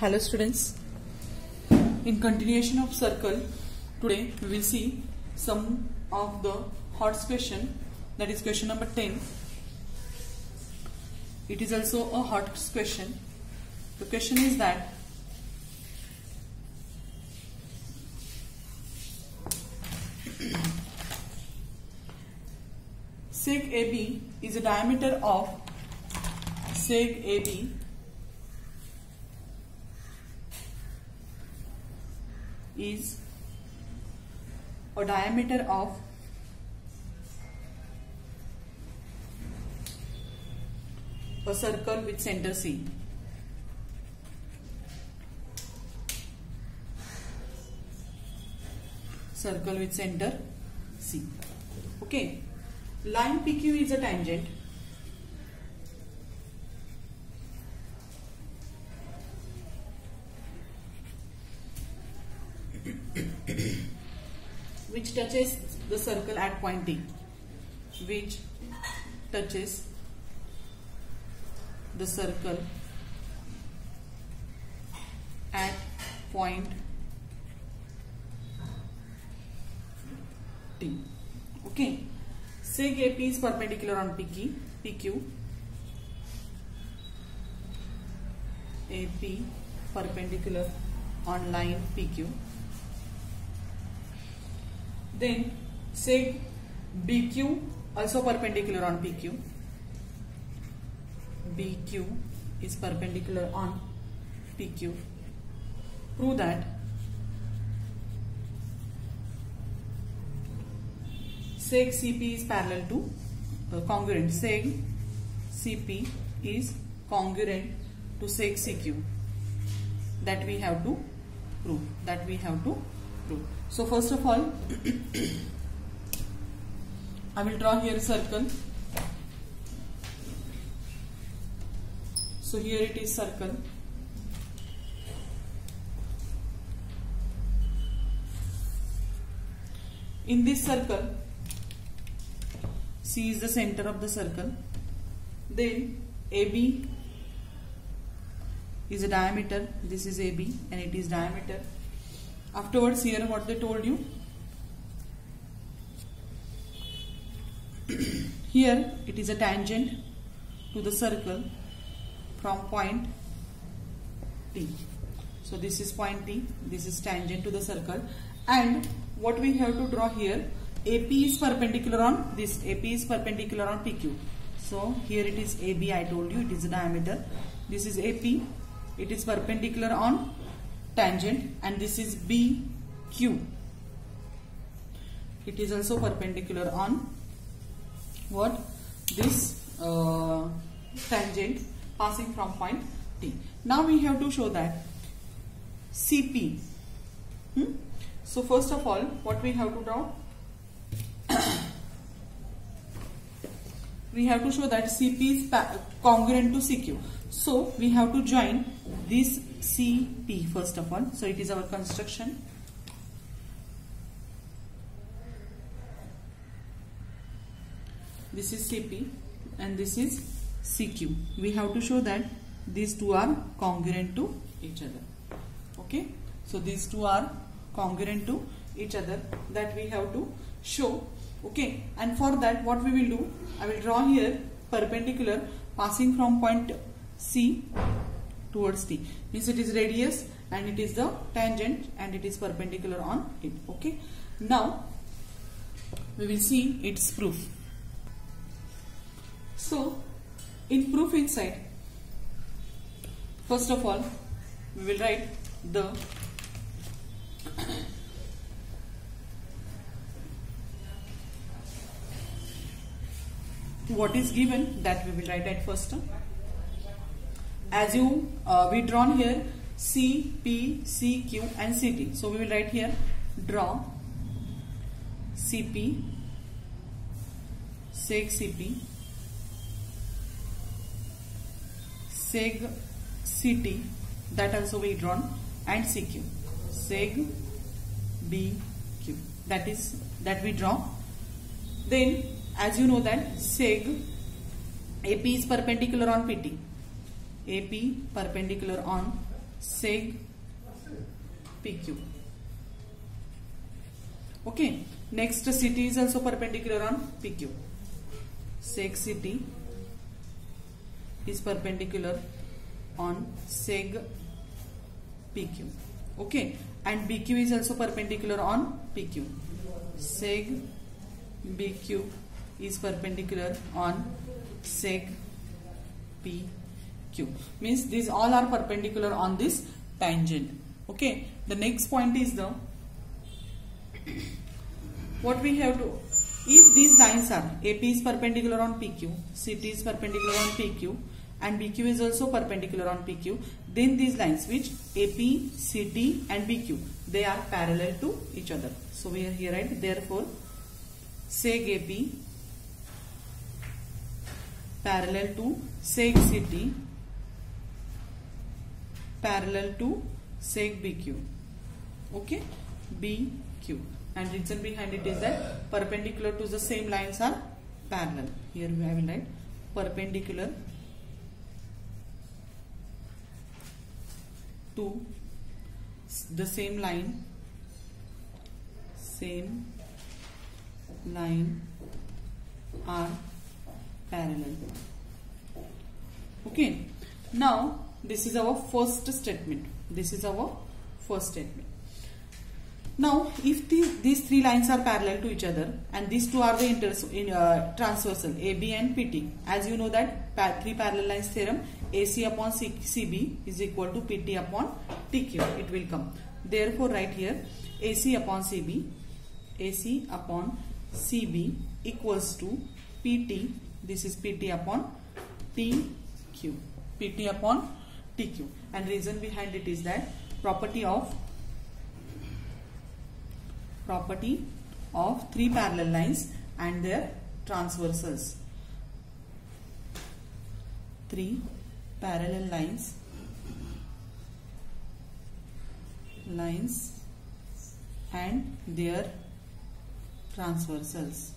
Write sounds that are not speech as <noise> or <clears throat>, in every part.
Hello students. In continuation of circle, today we will see some of the hot question that is question number 10. It is also a hot question. The question is that seg AB is a diameter of seg AB is a diameter of a circle with center C. Circle with center C. Okay. Line PQ is a tangent. Touches the circle at point D. Which touches the circle at point T. Okay. Seg AP is perpendicular on PQ. PQ. AP perpendicular on line PQ. Then seg BQ also perpendicular on PQ. BQ is perpendicular on PQ. Prove that seg CP is parallel to uh, congruent. Seg CP is congruent to seg CQ. That we have to prove. That we have to So first of all, I will draw here a circle. So here it is circle. In this circle, C is the center of the circle. Then AB is a diameter. This is AB and it is diameter. Afterwards here what they told you. <clears throat> here it is a tangent to the circle from point T. So this is point T, this is tangent to the circle and what we have to draw here AP is perpendicular on this, AP is perpendicular on PQ. So here it is AB I told you it is a diameter. This is AP, it is perpendicular on tangent and this is BQ. It is also perpendicular on what? This uh, tangent passing from point T. Now we have to show that CP. Hmm? So first of all, what we have to draw? <coughs> we have to show that CP is congruent to CQ. So we have to join this CP first of all. So it is our construction. This is CP and this is CQ. We have to show that these two are congruent to each other. Okay. So these two are congruent to each other that we have to show. Okay. And for that what we will do, I will draw here perpendicular passing from point C towards T. Means it is radius and it is the tangent and it is perpendicular on it. Okay. Now we will see its proof. So in proof inside, first of all, we will write the <coughs> what is given that we will write at first. As you uh, we drawn here C, P, C, Q and CT. So we will write here draw CP, seg CP, seg CT that also we drawn and CQ seg BQ that is that we draw. Then as you know that seg AP is perpendicular on PT AP perpendicular on seg PQ. Okay. Next CT is also perpendicular on PQ. Seg CT is perpendicular on seg PQ. Okay. And BQ is also perpendicular on PQ. Seg BQ is perpendicular on seg PQ. Means these all are perpendicular on this tangent. Okay. The next point is the what we have to if these lines are AP is perpendicular on PQ, CT is perpendicular on PQ and BQ is also perpendicular on PQ then these lines which AP, CT and BQ they are parallel to each other. So we are here right therefore seg AP parallel to seg CT parallel to seg BQ okay? BQ and reason behind it is that perpendicular to the same lines are parallel. Here we have write perpendicular to the same line same line are parallel. Okay? Now this is our first statement. This is our first statement. Now, if the, these three lines are parallel to each other and these two are the in, uh, transversal AB and PT, as you know that pa three parallel lines theorem AC upon C CB is equal to PT upon TQ, it will come. Therefore, right here AC upon CB, AC upon CB equals to PT, this is PT upon TQ, PT upon TQ and reason behind it is that property of property of three parallel lines and their transversals. Three parallel lines lines and their transversals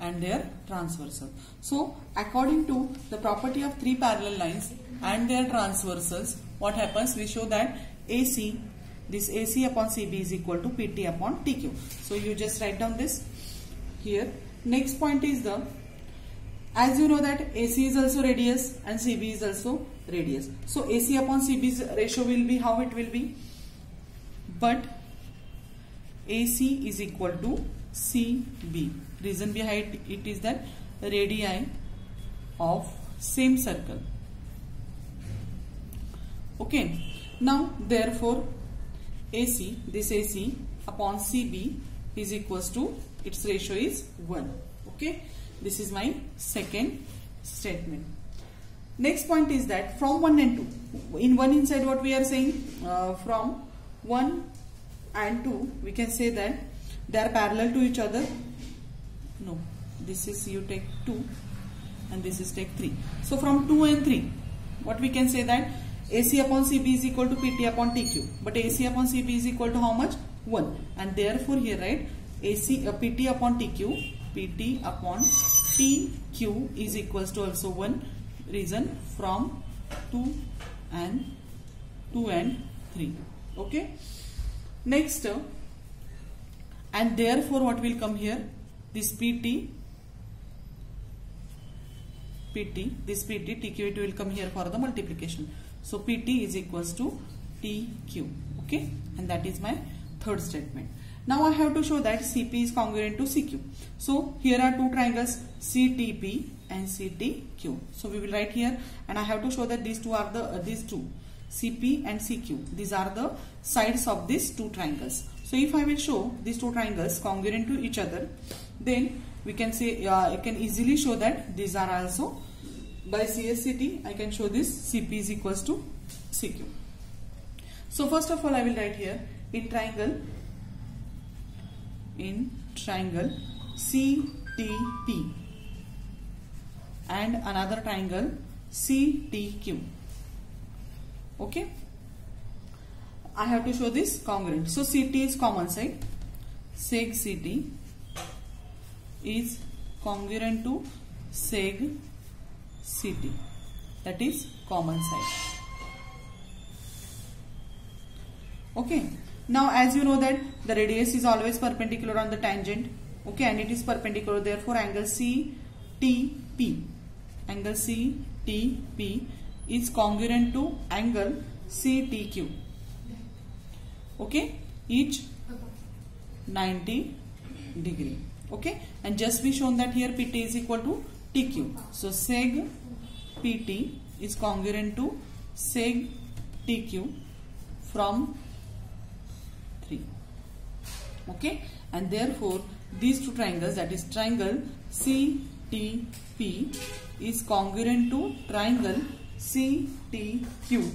and their transversal. So according to the property of three parallel lines and their transversals what happens we show that AC, this AC upon CB is equal to PT upon TQ. So you just write down this here. Next point is the, as you know that AC is also radius and CB is also radius. So AC upon CB's ratio will be how it will be? But AC is equal to CB. Reason behind it is that radii of same circle. Okay. Now therefore AC, this AC upon CB is equals to its ratio is 1. Okay. This is my second statement. Next point is that from 1 and 2. In 1 inside what we are saying uh, from 1 and 2 we can say that they are parallel to each other. No. This is you take 2 and this is take 3. So from 2 and 3 what we can say that AC upon CB is equal to PT upon TQ. But AC upon CB is equal to how much? 1. And therefore here right AC uh, PT upon TQ PT upon TQ is equals to also 1 reason from 2 and 2 and 3. Okay. Next uh, and therefore what will come here? This PT PT this PT TQ it will come here for the multiplication. So PT is equals to TQ. Okay. And that is my third statement. Now I have to show that CP is congruent to CQ. So here are two triangles CTP and CTQ. So we will write here and I have to show that these two are the uh, these two CP and CQ. These are the sides of these two triangles. So if I will show these two triangles congruent to each other then we can say uh, I can easily show that these are also by CSCT I can show this CP is equals to CQ. So first of all I will write here in triangle in triangle CTP and another triangle CTQ. Okay. I have to show this congruent. So CT is common side. Seg CT is congruent to seg CT. that is common side okay. Now as you know that the radius is always perpendicular on the tangent okay and it is perpendicular. Therefore angle CTP angle CTP is congruent to angle CTQ okay. Each 90 degree okay? And just be shown that here PT is equal to TQ so seg PT is congruent to seg TQ from 3 okay? And therefore these two triangles that is triangle CTP is congruent to triangle CTQ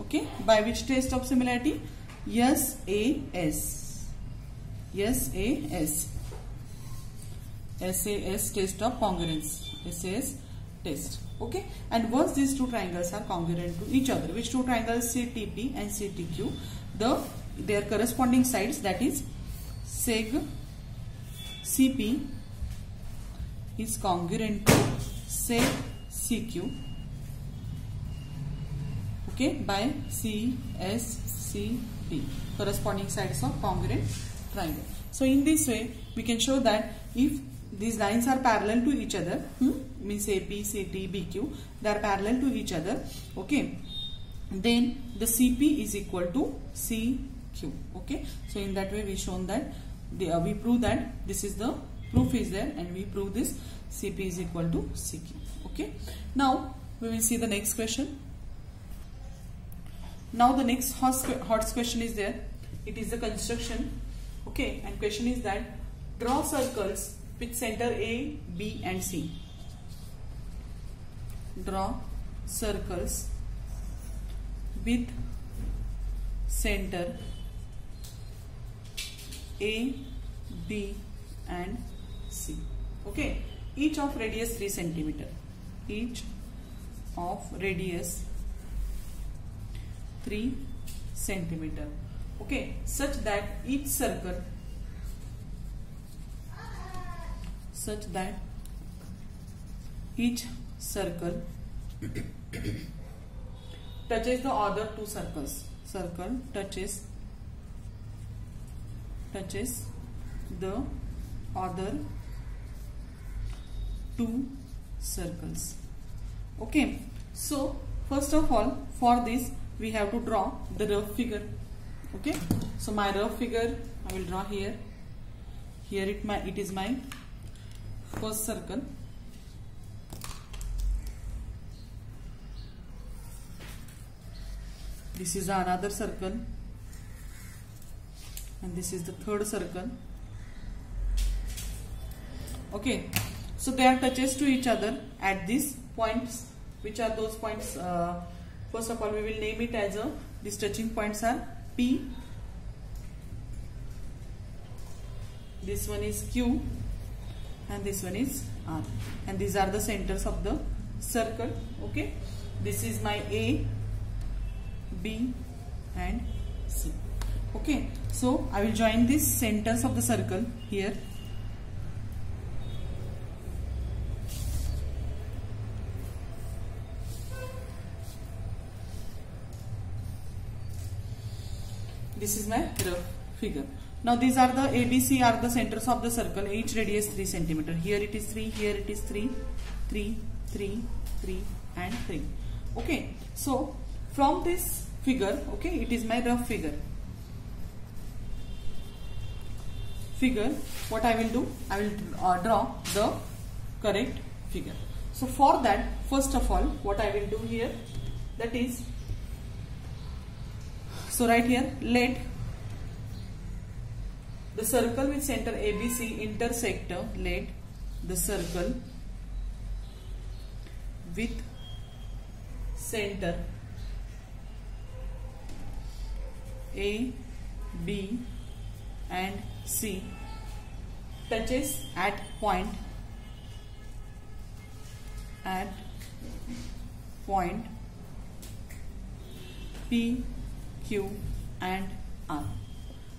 okay? By which test of similarity? SAS SAS SAS test of congruence. SAS test. Okay? And once these two triangles are congruent to each other which two triangles? CTP and CTQ the their corresponding sides that is seg CP is congruent to seg CQ okay by CSCT corresponding sides of congruent triangle. So in this way we can show that if these lines are parallel to each other hmm, means AP, BQ they are parallel to each other okay then the CP is equal to CQ okay. So in that way we shown that the, uh, we prove that this is the proof is there and we prove this CP is equal to CQ okay. Now we will see the next question. Now the next hot question is there. It is the construction okay and question is that draw circles with center A, B and C draw circles with center A, B and C. Okay, each of radius 3 centimeter. Each of radius 3 centimeter. Okay, such that each circle such that each circle touches the other two circles. Circle touches touches the other two circles. Okay. So first of all for this we have to draw the rough figure. Okay. So my rough figure I will draw here. Here it my it is my first circle. This is another circle. And this is the third circle. Okay? So they are touches to each other at these points. Which are those points? Uh, first of all we will name it as a these touching points are P this one is Q and this one is R and these are the centers of the circle okay this is my A B and C. Okay, so I will join these centers of the circle here. This is my rough figure. Now these are the ABC are the centers of the circle. Each radius 3 centimeter. Here it is 3, here it is 3, 3, 3, 3 and 3. Okay, so from this figure okay it is my rough figure figure what I will do I will uh, draw the correct figure so for that first of all what I will do here that is so right here let the circle with center ABC intersect let the circle with center a, B and C touches at point at point P, Q and R.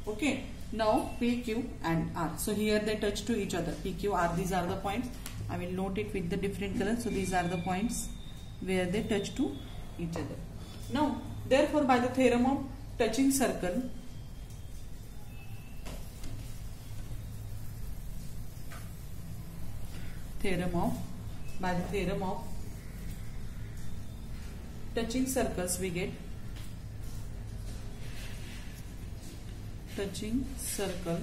Okay. Now P, Q and R. So here they touch to each other. P, Q, R. These are the points. I will note it with the different colors. So these are the points where they touch to each other. Now, therefore, by the theorem of touching circle, theorem of by the theorem of touching circles we get touching circle.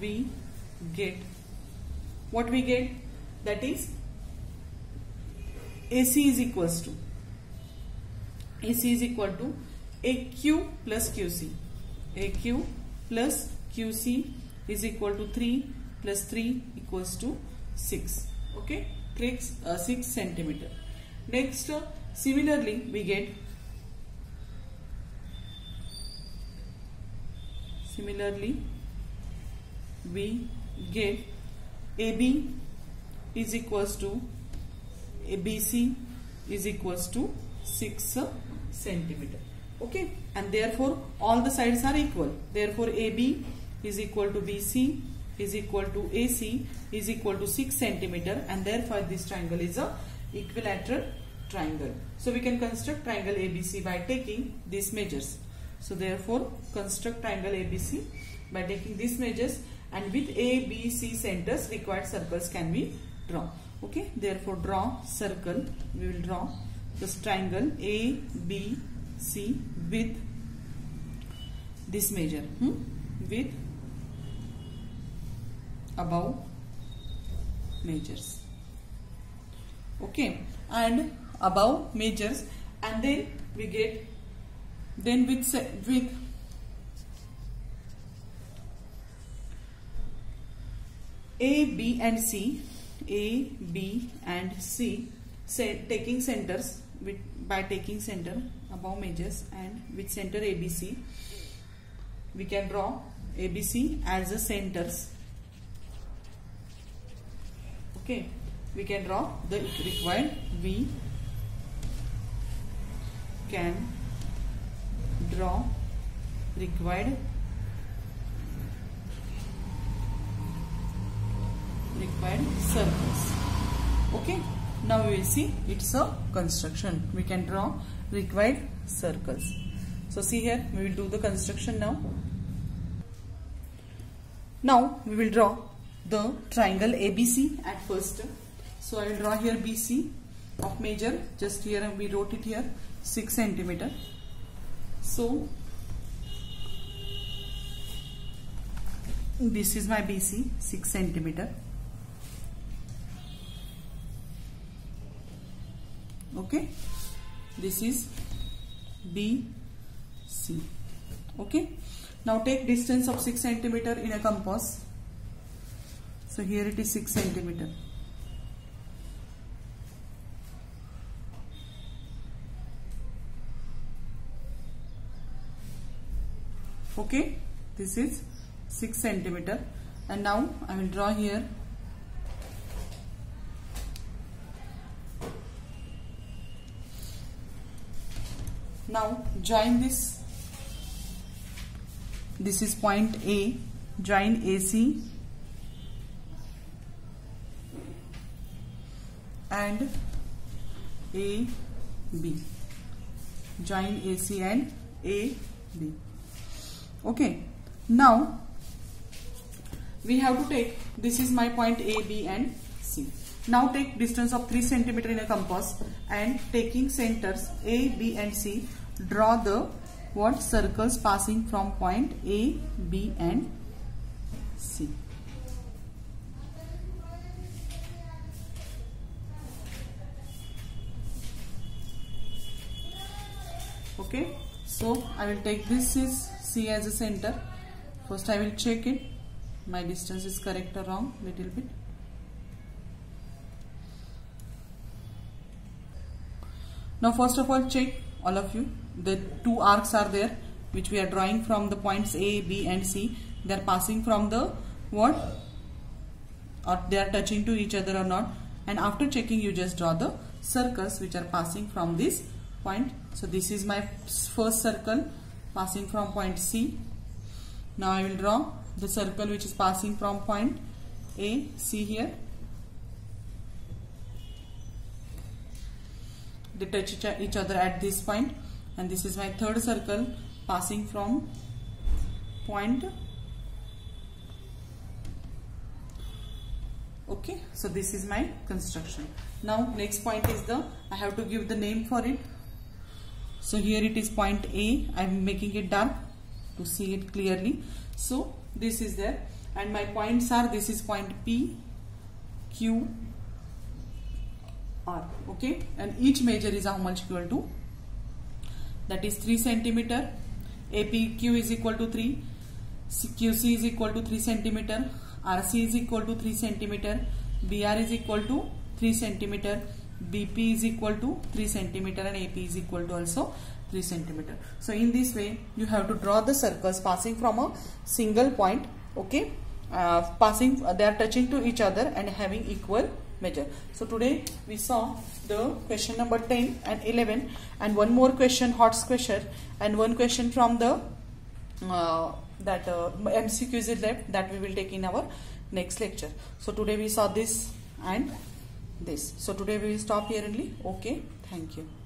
We get. What we get? That is AC is equals to. AC is equal to AQ plus QC AQ plus QC is equal to 3 plus 3 equals to 6 okay? 6, uh, 6 centimeter. Next uh, similarly we get similarly we get AB is equals to ABC is equals to 6 uh, centimeter okay and therefore all the sides are equal therefore AB is equal to BC is equal to AC is equal to 6 centimeter and therefore this triangle is a equilateral triangle. So we can construct triangle ABC by taking these measures. So therefore construct triangle ABC by taking these measures and with A, B, C centers required circles can be drawn. Okay, therefore draw circle. We will draw this triangle A, B, C with this measure. Hmm? With above measures okay and above measures and then we get then with with A, B and C A, B and C say, taking centers with, by taking center above measures and with center ABC we can draw ABC as the centers. Okay we can draw the required we can draw required required circles okay now we will see it's a construction. We can draw required circles. So see here we will do the construction now. Now we will draw the triangle ABC at first. So I will draw here BC of measure just here and we wrote it here 6 centimeter. So this is my BC 6 centimeter. Okay, this is BC. Okay, now take distance of 6 centimeter in a compass so here it is 6 centimeter. Okay, this is 6 centimeter. And now I will draw here. Now join this. This is point A. Join AC and AB. Join AC and AB. Okay. Now we have to take this is my point A, B and C. Now take distance of 3 centimeter in a compass and taking centers A, B and C draw the what circles passing from point A, B and C. okay so I will take this is C as a center. First I will check it. My distance is correct or wrong little bit. Now first of all check all of you the two arcs are there which we are drawing from the points A, B and C. They are passing from the what? Or they are touching to each other or not. And after checking you just draw the circles which are passing from this point. So this is my first circle passing from point C. Now I will draw the circle which is passing from point A, C here. they touch each, other at this point and this is my third circle passing from point okay so this is my construction now next point is the I have to give the name for it so here it is point A. I am making it dark to see it clearly. So this is there. And my points are this is point P Q R. Okay? And each measure is how much equal to? That is 3 centimeter. APQ is equal to 3 QC is equal to 3 centimeter. RC is equal to 3 centimeter, BR is equal to 3 centimeter, BP is equal to 3 centimeter and AP is equal to also 3 centimeter. So in this way you have to draw the circles passing from a single point okay uh, passing uh, they are touching to each other and having equal measure. So today we saw the question number 10 and 11 and one more question hot question and one question from the uh, that uh, MCQs is left that we will take in our next lecture. So today we saw this and this. So today we will stop here only. Okay. Thank you.